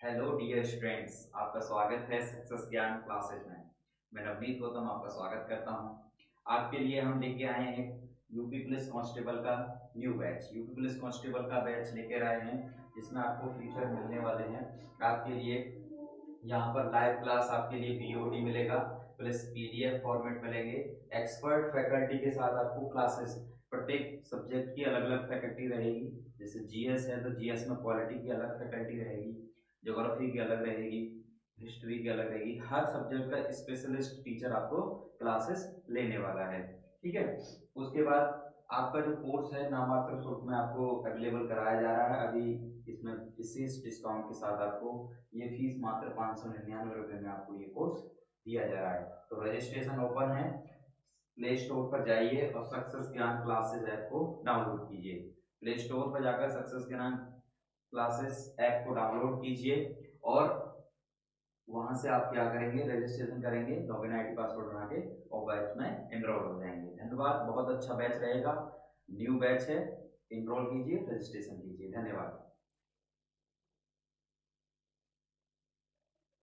Hello dear students आपका स्वागत है सक्सेस ज्ञान क्लासेज में। मैं नवनीत गौतम आपका स्वागत करता हूँ। आपके लिए हम लेके आए हैं यूपी पुलिस कांस्टेबल का new batch UP police constable का बैच लेकर आए हैं, जिसमें आपको फीचर मिलने वाले हैं। आपके लिए यहाँ पर लाइव क्लास आपके लिए बीओडी मिलेगा प्लस पीडीएफ फॉर्मेट मिलेंगे। एक्सपर्ट फैकल्टी के साथ आपको क्लासेस प्रत्येक सब्जेक्ट की अलग अलग फैकल्टी रहेगी। जैसे जीएस है तो जीएस में क्वालिटी की अलग फैकल्टी रहेगी। ज्योग्राफी की अलग रहेगी हिस्ट्री की अलग रहेगी। हर सब्जेक्ट का स्पेशलिस्ट टीचर आपको क्लासेस लेने वाला है, ठीक है? उसके बाद आपका जो कोर्स है नामात्र शुल्क में आपको अवेलेबल कराया जा रहा है। अभी इसमें विशेष डिस्काउंट के साथ आपको ये फ़ीस मात्र पाँच सौ निन्यानवे रुपये में आपको ये कोर्स दिया जा रहा है। तो रजिस्ट्रेशन ओपन है प्ले स्टोर पर जाइए और सक्सेस ज्ञान क्लासेस ऐप को डाउनलोड कीजिए। प्ले स्टोर पर जाकर सक्सेस ज्ञान क्लासेस ऐप को डाउनलोड कीजिए और वहाँ से आप क्या करेंगे रजिस्ट्रेशन करेंगे लॉगिन आईडी पासवर्ड बना के और बैच में एनरोल हो जाएँगे। धन्यवाद, बहुत अच्छा बैच रहेगा न्यू बैच है इनरोल कीजिए रजिस्ट्रेशन कीजिए। धन्यवाद।